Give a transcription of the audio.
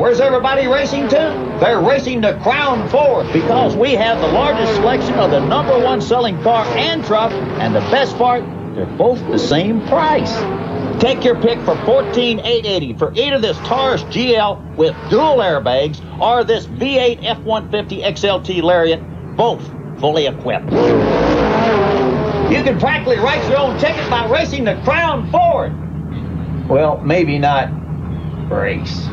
Where's everybody racing to? They're racing to Crown Ford because we have the largest selection of the number one selling car and truck, and the best part, they're both the same price. Take your pick for $14,880 for either this Taurus GL with dual airbags or this V8 F-150 XLT Lariat, both fully equipped. You can practically write your own ticket by racing the Crown Ford. Well, maybe not race.